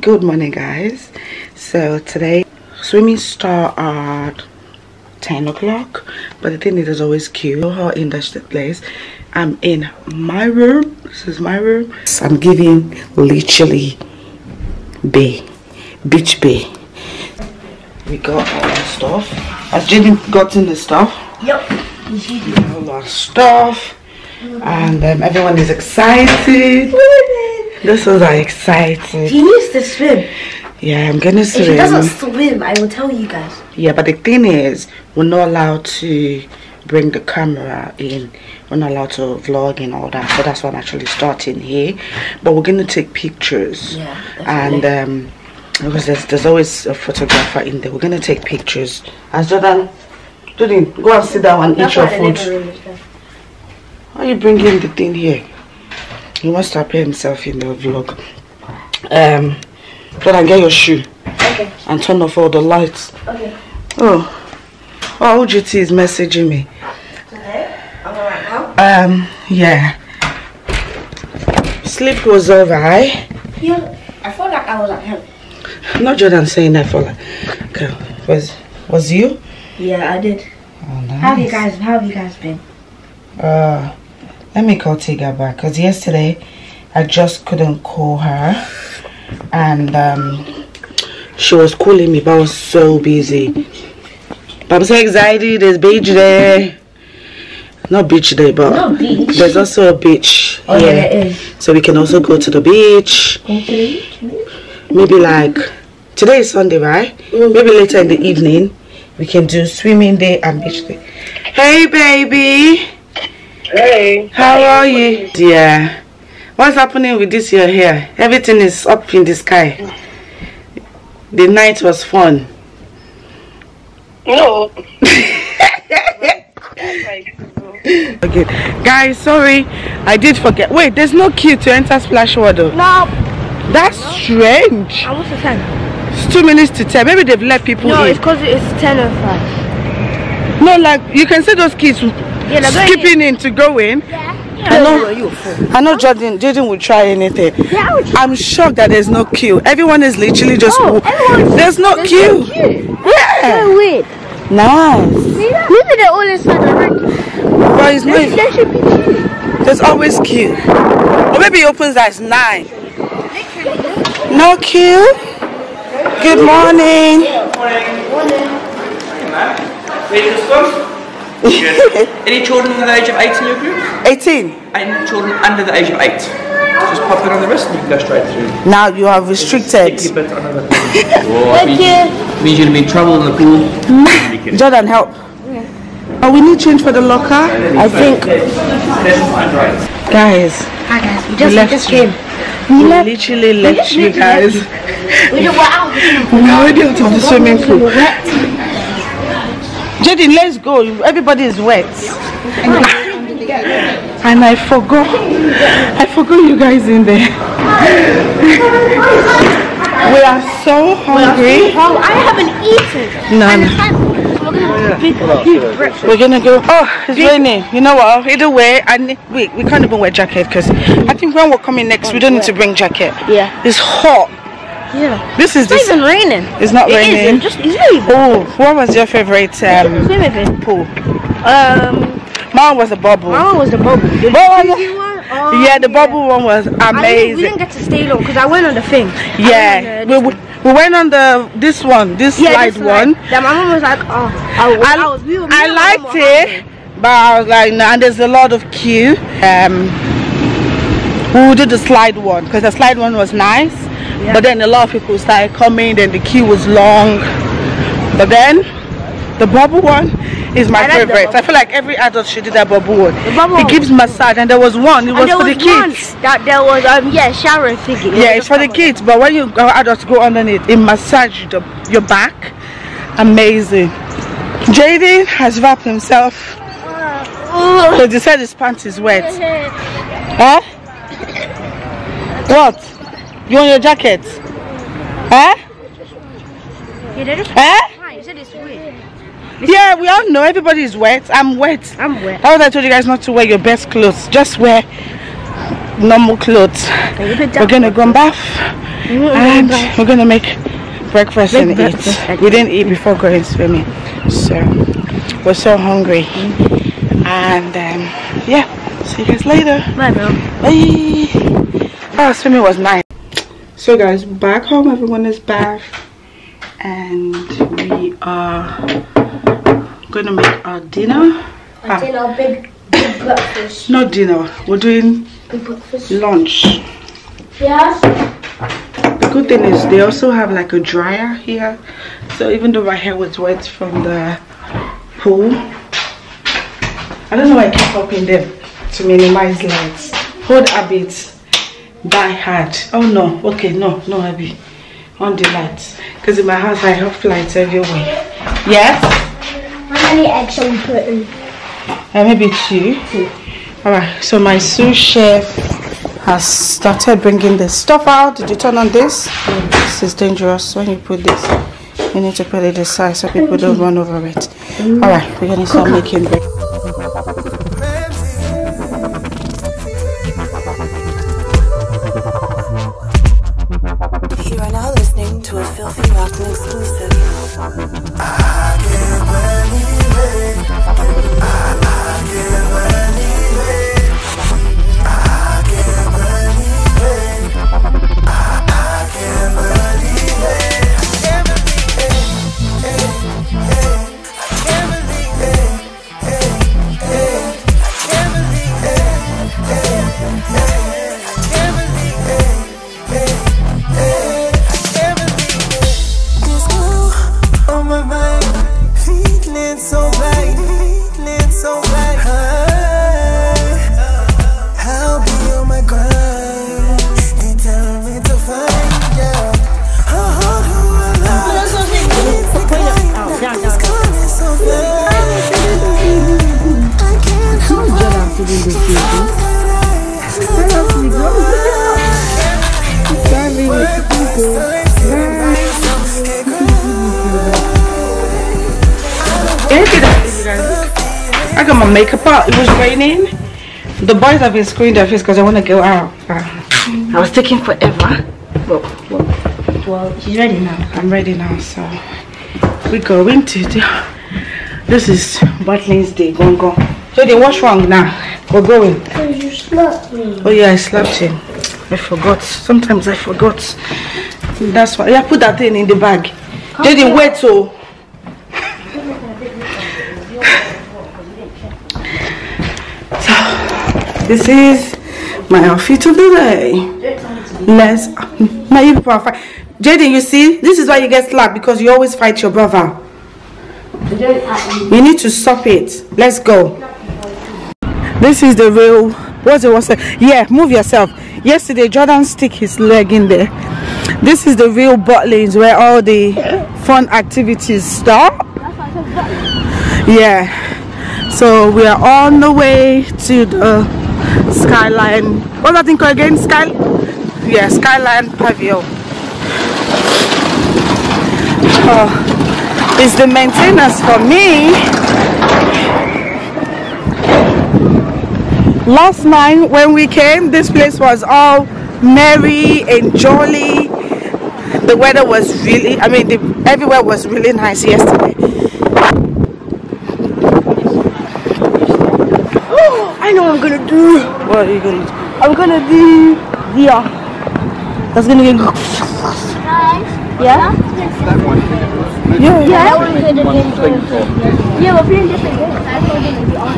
good morning guys. So today swimming start at 10 o'clock but the thing is there's always queue. How in the place. I'm in my room. This is my room. I'm giving literally bay beach bay. We got all our stuff. Has Jayden gotten the stuff? Yep. all our stuff. And um, everyone is excited this is excited He needs to swim. yeah i'm gonna swim. If he doesn't swim, I will tell you guys. Yeah, but the thing is, we're not allowed to bring the camera in. We're not allowed to vlog and all that. So that's why I'm actually starting here. But we're gonna take pictures. Yeah, And um, because there's there's always a photographer in there. We're gonna take pictures. As Jordan, Jordan, go and sit down and eat your why the living food. Why are you bringing the thing here? He wants to appear himself in the vlog. Um, Jordan, get your shoe Okay. and turn off all the lights. Okay. Oh, oh, OGT is messaging me. Okay. I'm alright now. Um, yeah. Sleep was alright. Yeah. I felt like I was at home. Not Jordan saying that for like. Okay, was was you? Yeah, I did. Oh, How have you guys? How have you guys been? Uh, let me call Tiga back because yesterday I just couldn't call her, and um, she was calling me, but I was so busy. But I'm so excited. There's beach there. Not beach day, but No beach. there's also a beach. Oh yeah, here. it is. So we can also go to the beach. Go to the beach. Maybe like today is Sunday, right? Maybe later in the evening we can do swimming day and beach day. Hey baby, Hey, how are you? Yeah. What's happening with this your hair? Everything is up in the sky. The night was fun. no. Okay, guys, sorry, I did forget. Wait, there's no key to enter splash water. No. That's strange. And what's the time? It's two minutes to ten. Maybe they've let people No, in. it's because it's ten o five. No, like you can see those kids Yeah, they're going skipping in to go in. I know. I know Jordan. Jordan will try anything. Yeah, I would I'm shocked that there's no queue. Everyone is literally just. Oh, there's no there's queue. no queue. Yeah. weird. Nice. Maybe they're all inside the ranking. But it's not. There should be queue. There's always queue. Or maybe it opens at nine. No queue. Good morning. Ready to swim? Any children under the age of 8 in your group? 18. Any children under the age of 8? Just pop it on the wrist and you can go straight through. Now you are restricted. Keep it under the Whoa, Thank means, you. means you're going to be in trouble in the pool. Jordan, help. Oh, we need change for the locker. I think, guys, Hi guys, we We just, we left just came. we literally left you guys. We don't we're out. We're already out of the swimming pool. Jayden, let's go. Everybody is wet. And I forgot. I forgot you guys in there. We are so hungry. Oh, I haven't eaten. No, no. it's time. So we're gonna big huge breakfast. We're gonna go. Oh, it's raining. You know what? Either way, I ne- wait. We can't even wear jacket because I think when we're coming next, we don't need to bring jacket. Yeah. It's hot. Yeah. This is It's not even raining. It's not It raining. isn't. Just it's not even. Oh, what was your favorite um, Swimming pool? Um, Mine was a bubble. my one was the bubble. The What was squeezy it? one? Oh, yeah, the bubble one was I didn't, we didn't get to stay long because I went on the thing. Yeah, we, we we went on the this one, this yeah, slide this one. Yeah. my mom was like, oh, I, I, I was. We were, I and my mom liked it, but I was like, no, and there's a lot of queue. Um, we did the slide one because the slide one was nice, but then a lot of people started coming. Then the queue was long, but then the bubble one is my I like favorite. I feel like every adult should do that bubble one. The bubble it gives massage, and there was one. It was for was the kids. that there was um yeah shower thingy. Yeah, it's for the kids, but when you go adults go underneath, it massage the, your back. Amazing. Jayden has wrapped himself Oh. because he said his pants is wet. Huh? What? You want your jacket? Huh? Yeah, Huh? Eh? fine. Ah, you said it's weird. Yeah, we all know everybody is wet. I'm wet. I'm wet. Was I told you guys not to wear your best clothes? Just wear normal clothes. We're gonna go and bath and we're gonna make breakfast and eat. We didn't eat before going swimming, so we're so hungry. And um, yeah, see you guys later. Bye, bro. Bye. Oh, swimming was nice. So guys, back home, everyone is back, and we are gonna make our dinner. Ah, Dinner, big, big breakfast. not dinner. We're doing Big breakfast. lunch. Yes. The good thing is they also have like a dryer here, so even though my hair was wet from the pool, I don't know why I keep popping them to minimize lights. Hold habits, die hard. Oh no, okay, no, no, Abbey, on the lights, because in my house I have lights everywhere. Yes, How many eggs are we putting? and maybe two. All right, so my sous chef has started bringing the stuff out. Did you turn on this? This is dangerous when you put this. You need to put it aside so people don't run over it. All right, we're gonna start making breakfast. Makeup out. It was raining. The boys have been screwing their face because I want to go out. I was taking forever. But well, Well, she's ready now. I'm ready now, so we're going to do. This is Butlins Day. Go on, go. So they what's wrong now? We're going. Because you slapped me. Oh yeah, I slapped him. I forgot. Sometimes I forgot. That's why. Yeah, put that thing in the bag. Jayden, wait so. so this is my outfit of the day. Let's. My people are fine. Jayden, you see, this is why you get slapped because you always fight your brother. You need to stop it. Let's go. This is the real. What's it? What's it? Yeah, move yourself. Yesterday, Jordan stick his leg in there. This is the real Butlins where all the fun activities start. Yeah. So we are on the way to the Skyline. What's that thing called again? Sky. Yeah, Skyline Pavilion. Oh, it's the maintenance for me. last night when we came this place was all merry and jolly the weather was really i mean the, everywhere was really nice yesterday Oh, I know what I'm gonna do. What are you gonna do I'm gonna do the. Uh, that's gonna get yeah? yeah, yeah. Yeah, we're gonna do Yeah, we're playing different games. I told them to be on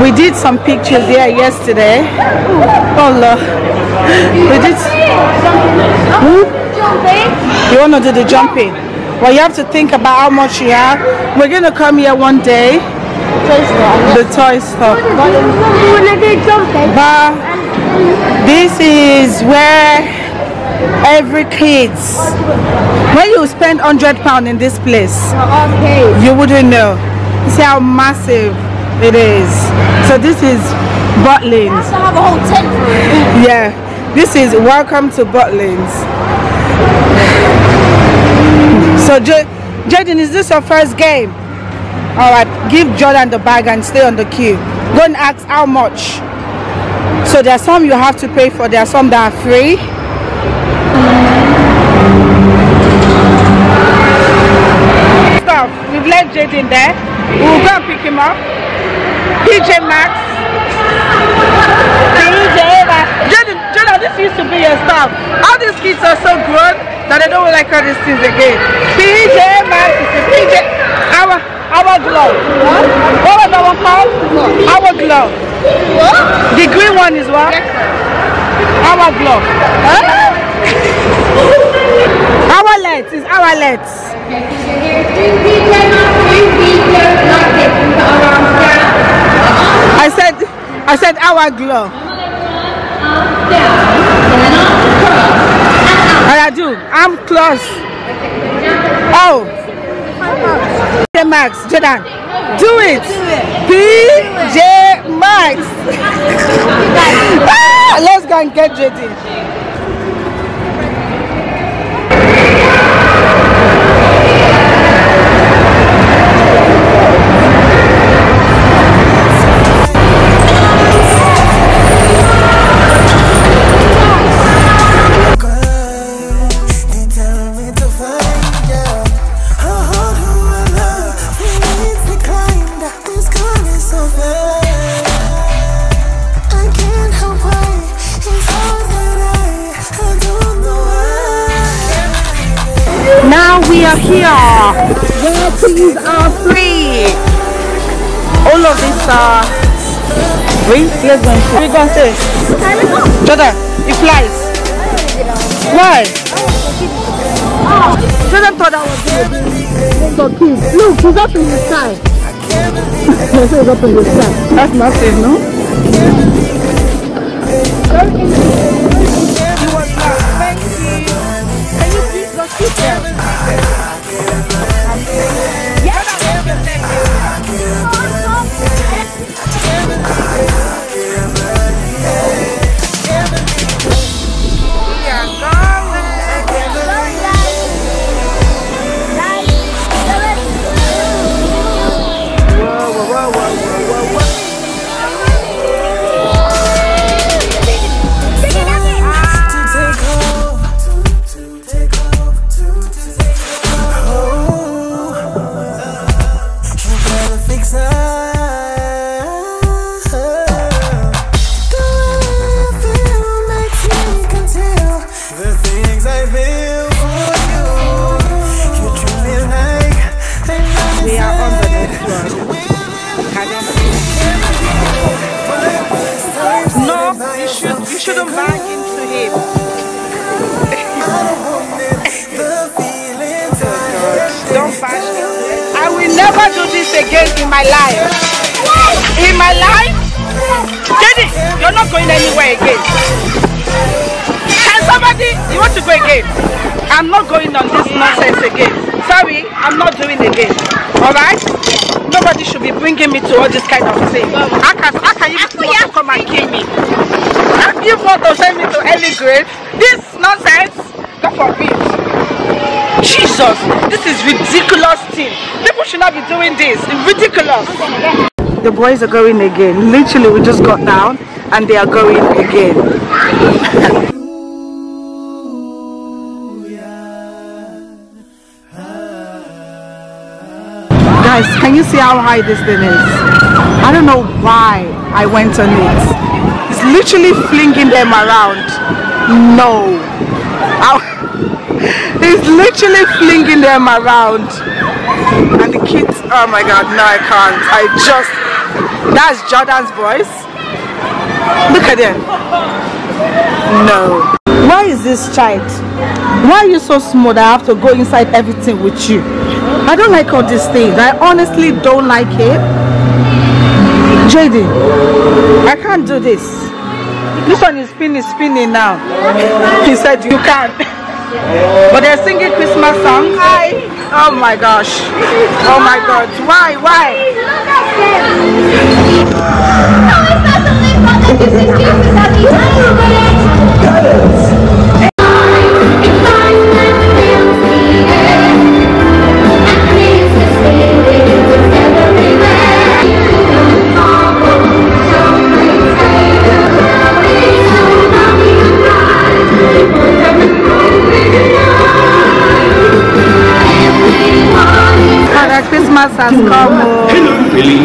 we did some pictures there yesterday oh look we did Hmm? You want to do the jumping. Well you have to think about how much you have. We're gonna come here one day. The toy store. I did jumping. But this is where every kids when you spend 100 pound in this place Okay. you wouldn't know. See how massive it is. So this is Butlins. Have a whole tent for yeah. This is welcome to Butlins so Jayden, is this your first game? All right, give Jordan the bag and stay on the queue. Go and ask how much. So there are some you have to pay for. There are some that are free. Stuff. We've left Jayden there. We'll go and pick him up. PJ Masks. Jayden, Jordan, this used to be your stuff. All these kids are so grown that they don't like all these things again. PJ a PJ. Our our glove. What? What was our called? Our glove. What? The green one is what? Our glove. Huh? our lets is our lets. I said I said our glove. I do. I'm close. Oh. PJ Max, Jordan. Do it. PJ Max. ah, let's go and get JD. Free. Let's go and see. We go and see. Jordan, it flies. Why? Jordan thought that was. Kids. Look, he's up in the sky. He's up in the sky. That's massive, no? You shouldn't bang into him. Don't bash him. I will never do this again in my life. In my life? Jenny, you're not going anywhere again. Can somebody, you want to go again? I'm not going on this nonsense again. Sorry, I'm not doing again. Alright? Nobody should be bringing me to all this kind of thing. How can, how can you people want to come and kill me? How do you want to send me to early grave? This nonsense? God forbid. Jesus, this is ridiculous thing. People should not be doing this. It's ridiculous. The boys are going again. Literally, we just got down and they are going again. can you see how high this thing is? I don't know why I went on it. It's literally flinging them around. No. It's literally flinging them around. And the kids, oh my god, no I can't. I just, that's Jordan's voice. Look at them. No. Why is this child? Why are you so small that I have to go inside everything with you? I don't like all these things. I honestly don't like it. JD, I can't do this. This one is spinning, spinning now. He said you can't. But they're singing Christmas songs. Hi. Oh my gosh. Oh my god. Why? Why? Christmas has come. oh. Hello, Billy.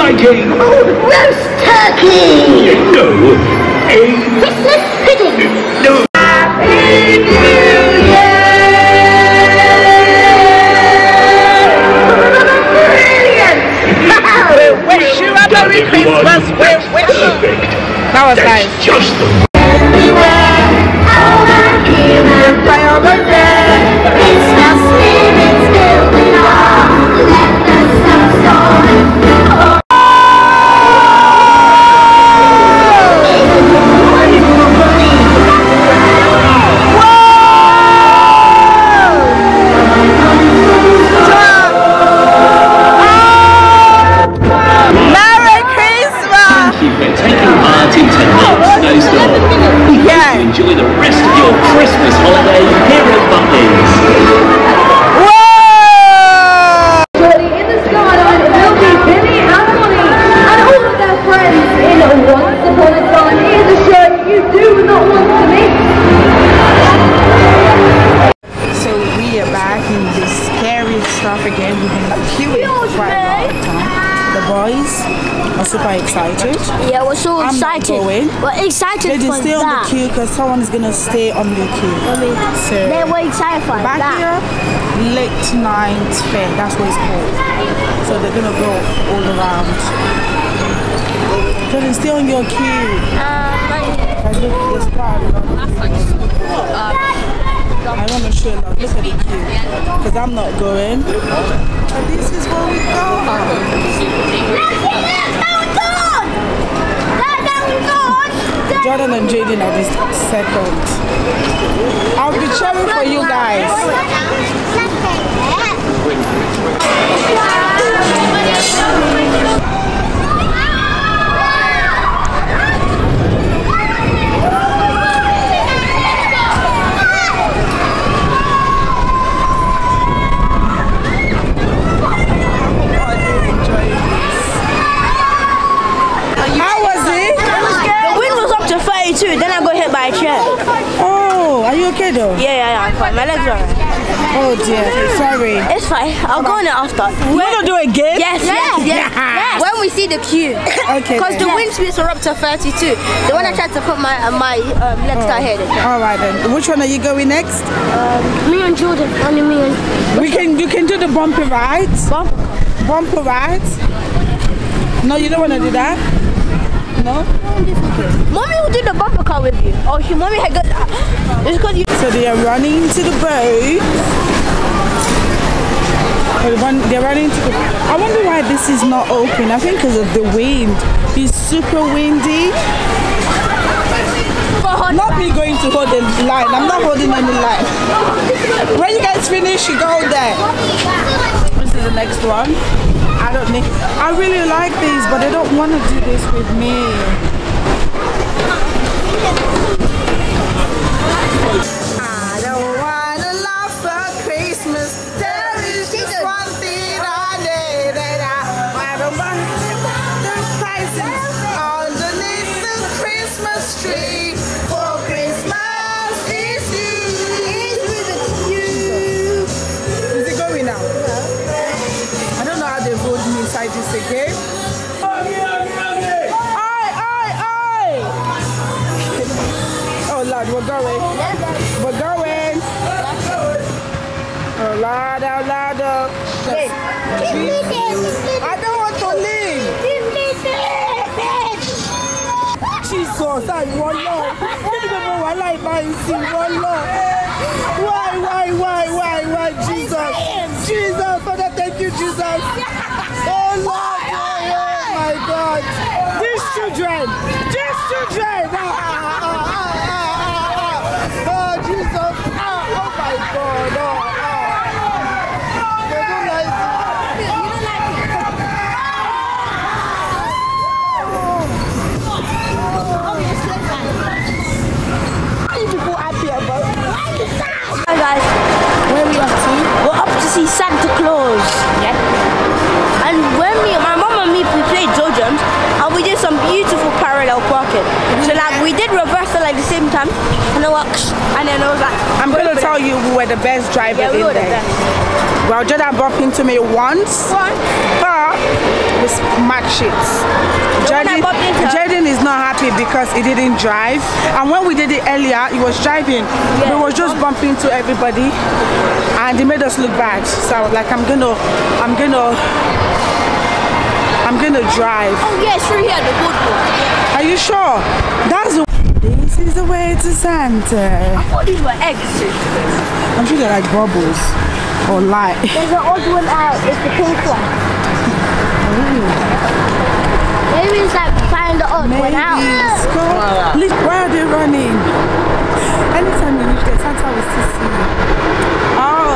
Like a roast turkey. No, a of someone is gonna stay on the queue. So They were excited for back that. here, late night fair. That's what it's called. So they're gonna go all around. Jordan, stay on your queue. I look, there's quite a. I want to show you. Look at the queue. Because I'm not going. But this is where we go. Let's go! Let's go. Jordan and Jayden are this second. I'll be cheering for you guys. How was it? The wind was up to 32, then I got hit by a chair. Oh, are you okay though? Yeah, yeah, yeah, I'm fine. My legs are alright. Oh dear, sorry. It's fine. I'll go on it after. We're gonna do it again? Yes, yes, yes, yes. When we see the queue, Okay. because the then. wind speeds are up to 32. The one I tried to put my uh, my um, legs down here. All right then. Which one are you going next? Um, Me and Jordan, only me and We can. You can do the bumpy rides. Bump. Bumper rides. No, you don't want to do that. No. Mommy will do the bumper car with you. Oh, she, mommy had got. It's because you. So they are running to the boat. They're, run, they're running to the. I wonder why this is not open. I think because of the wind. It's super windy. Not me going to hold the line. I'm not holding any line. When you guys finish, you go there. This is the next one. I don't need. I really like these, but they don't want to do this with me. I we're going. Oh Lord, oh Lord, oh. I don't want to leave. Jesus, I want. Why do one Lord? Why, why, why, why, why, Jesus? Jesus, Father, thank you, Jesus. Oh Lord, oh, oh my God. These children, these children. Ah, ah, ah, ah, ah, ah. Oh Jesus, ah, oh my God. Oh, ah. They don't like it. Are you people happy about it? Hi guys, Where we to? we're up to see Santa Claus. Yeah. And when me, my mom and me, we played Dodgems and we did some beautiful parallel parking. So like we did at the same time, and then what? And then I was like, I'm gonna tell you who were the best drivers yeah, we in were the best. Well, Jordan bumped into me once, but we smacked shit. one I Jayden, bumped into her- Jayden is not happy because he didn't drive. And when we did it earlier, he was driving. we was just bumping into everybody, and he made us look bad. So I was like, I'm gonna, I'm gonna, I'm gonna drive. Oh yeah, it's through here, the woodwork. Are you sure? That's the. This is the way to Santa. I thought these were eggs. I'm sure they're like bubbles or light. There's an odd one out. It's the pink one. Maybe it's like find the odd one out. Maybe. Look, why are they running? Anytime you reach there, Santa will still see you. Oh.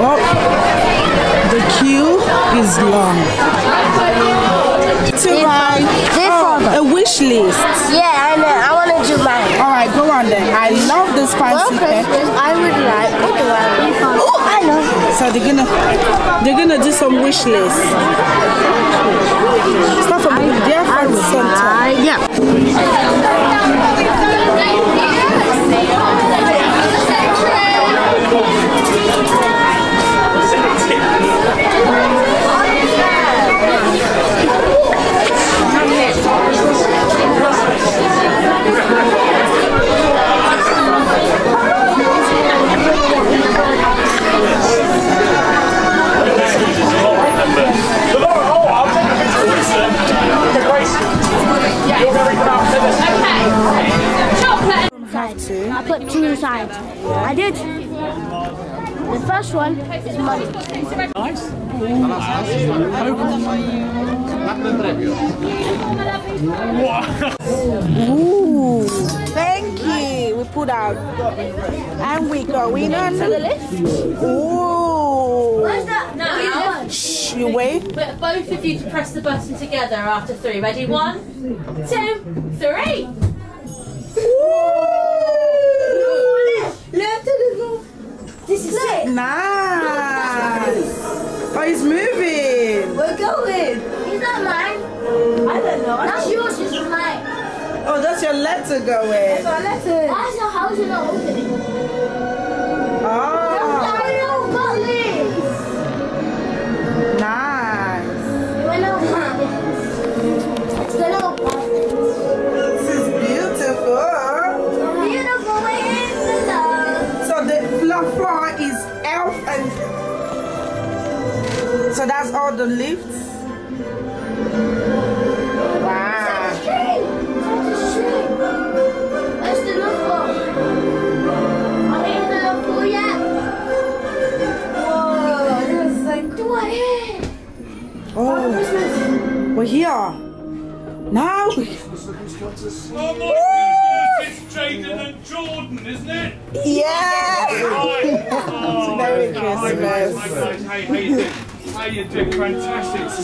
Well, the queue is long. To buy This oh, one. a wish list. Yeah, I know. I want to do mine. All right, go on then. I love this Well, fancy pen. Christmas, I would like. What do Oh, I know. So they're gonna they're gonna do some wish list. Stuff from their from Santa. yeah. I put two inside. I did. The first one is money. Nice. Ooh, thank you. We put out and we go going on the lift. Ooh. What's that? Now, Shh, you wait. but both of you to press the button together after three. Ready? One, two, three. This is it. Nice. Oh, it's moving. We're going. Is that mine? I don't know. That's yours. This is mine. Oh, that's your letter going. That's my letter! Why is your house not opening? Oh, so that's all the lifts.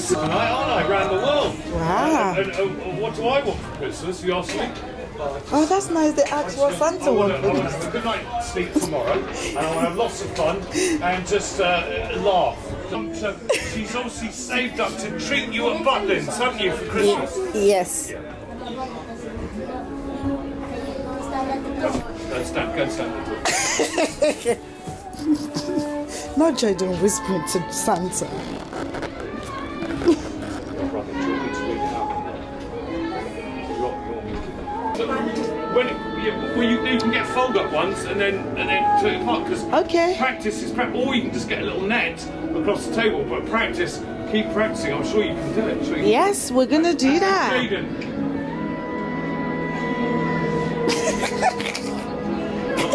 Fantastic tonight, aren't I? Around the world. Wow. And, uh, what do I want for Christmas? You asked me. Oh, that's nice. They asked what Santa I want, wants. I want to have a good night's sleep tomorrow, and I want to have lots of fun and just uh, laugh. So she's obviously saved up to treat you at Butlins, haven't you, for Christmas? Yes. Go and stand, go and stand at the door. Not Jayden whispering to Santa. Well, you, you can get fold-up ones and then and then put it apart because Okay. practice is practice. Or you can just get a little net across the table, but practice, keep practicing. I'm sure you can do it. Sure. Yes, we're gonna do that. Jayden.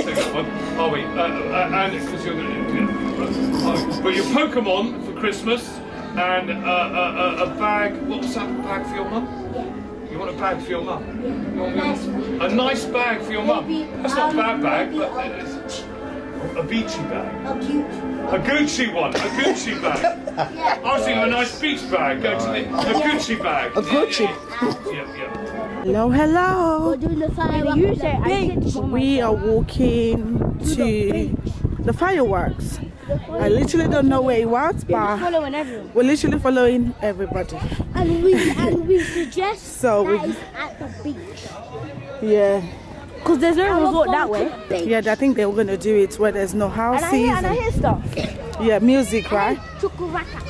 That. Oh wait, uh, uh, and because you're going to, yeah, oh, but your Pokemon for Christmas and uh, uh, uh, a bag. What was that bag for your mum? You want a bag for your mum? Nice a nice bag for your mum. That's not a bad bag, but it's a beachy bag. A cute. A Gucci one, a Gucci bag. I was thinking of a nice beach bag. Go to the a Gucci bag. A Gucci. Yeah, yeah. Hello, hello. We're doing the fireworks. We are walking to the fireworks. I literally don't know where it was, but we're literally following everybody. And we and we suggest So we- that is at the beach. Yeah. Because there's no resort that way. Yeah, I think they were gonna do it where there's no houses. And. I hear, and I hear stuff. yeah, music, right? Chukuraka.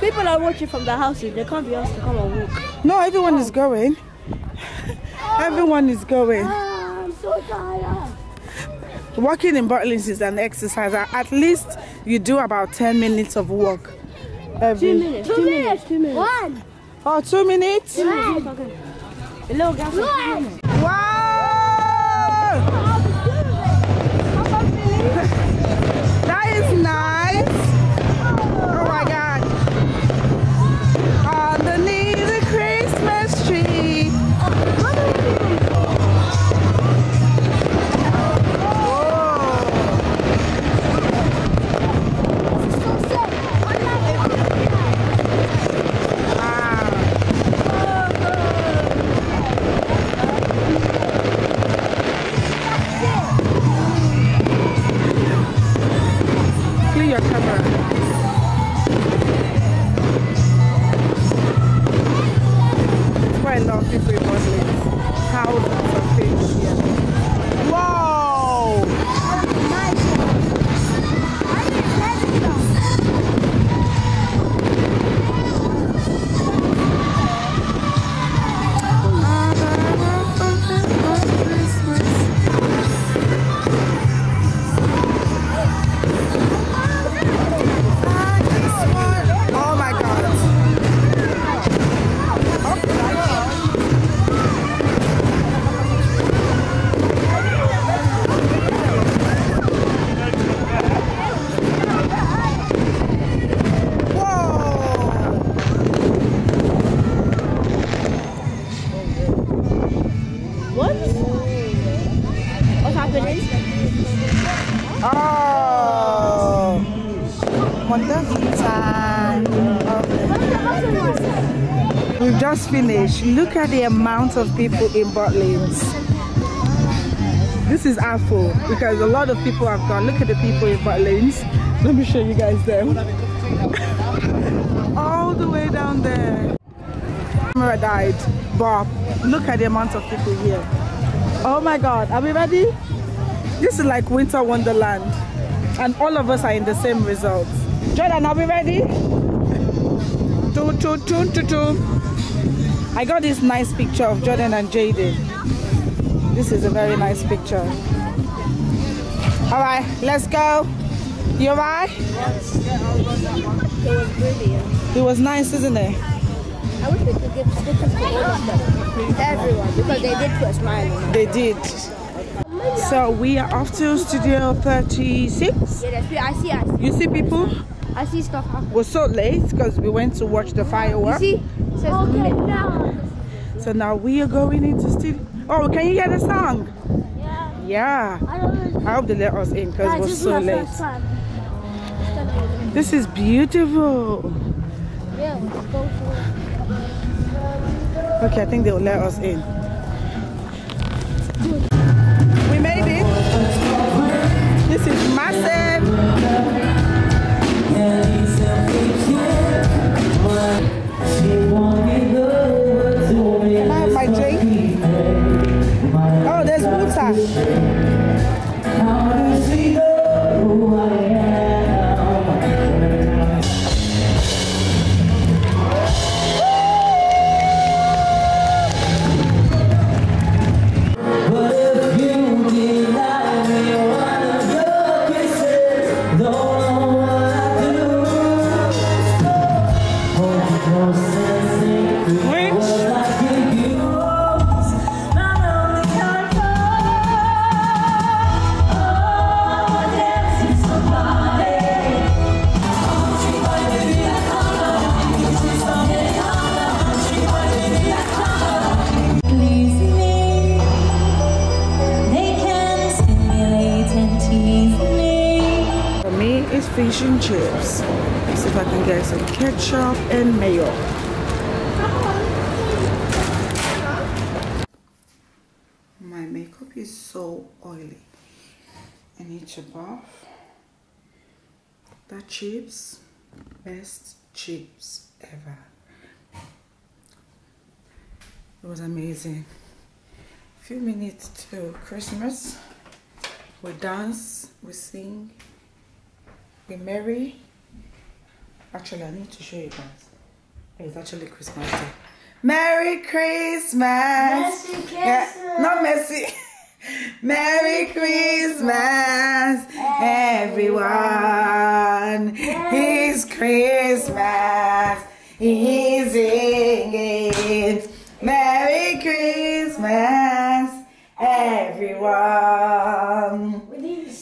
People are watching from the houses. They can't be asked to come and walk. No, everyone is going. everyone is going. Ah, I'm so tired. Walking in Butlins is an exercise. At least you do about 10 minutes of walk. Every Two minutes. Two minutes. Two minutes. One. Oh, two minutes? A little gas. Wow! That is nice. Wonderful uh, time. We've just finished. Look at the amount of people in Butlins. This is awful because a lot of people have gone. Look at the people in Butlins. Let me show you guys them. All the way down there. Camera died. Bob, look at the amount of people here. Oh my god, are we ready? This is like winter wonderland. And all of us are in the same result. Jordan, are we ready? Two, two, two, two, two. I got this nice picture of Jordan and Jayden. This is a very nice picture. Alright, let's go. You alright? It was brilliant. It was nice, isn't it? I wish we could give stickers to all of them. Everyone. Because they did put a smile on. They did. So we are off to Studio 36. Yeah, that's I see, I see. You see people? I see stuff happen. We're so late because we went to watch the You fireworks. see? It says Okay, now. So now we are going into studio. Oh, can you hear the song? Yeah. Yeah. I don't. I hope they let us in because we're this is so late. first time. This is beautiful. Yeah, let's go for. Okay, I think they'll let us in. We made it. This is massive. Chips ever. It was amazing. A few minutes to Christmas. We dance, we sing, we merry. Actually, I need to show you guys. It's actually Christmas Day. Merry Christmas! Merry Yeah, Christmas. not messy. Merry Christmas, everyone. It's Christmas. He's singing. Merry Christmas, everyone.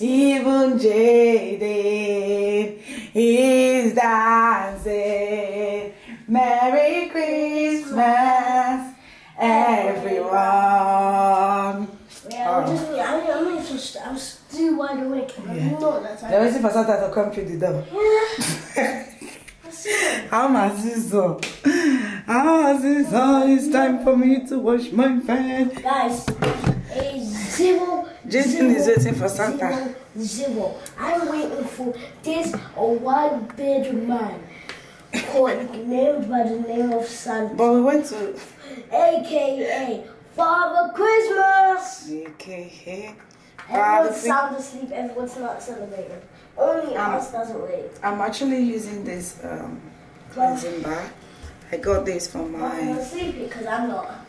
Even Jayden is dancing. Merry Christmas, everyone. Yeah, I'm just, I'm, I'm, I'm, wide awake. I'm not that They're waiting for Santa to come through the door. I'm Azizo. I'm Azizo. It's time for me to wash my face. Guys, a zero. Jason is waiting for Santa. Zero, zero. I'm waiting for this one bedroom man called named by the name of Santa, But we went to. aka Father Christmas. Okay. Everyone's sound asleep. Everyone's not celebrating. Only us doesn't wait. I'm actually using this um, cleansing bar. I got this from my... I'm my. sleepy because I'm not.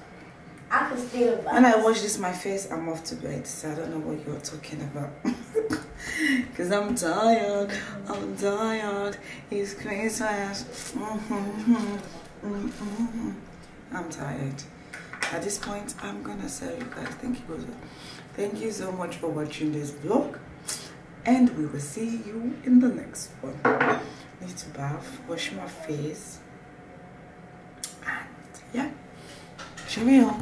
I can in When I wash this my face, I'm off to bed. So I don't know what you're talking about. Cause I'm tired. I'm tired. It's Christmas. Mhm, mhm. I'm tired. At this point, I'm gonna say you guys thank you. Thank you so much for watching this vlog. And we will see you in the next one. Need to bath, wash my face. And yeah. Cheerio.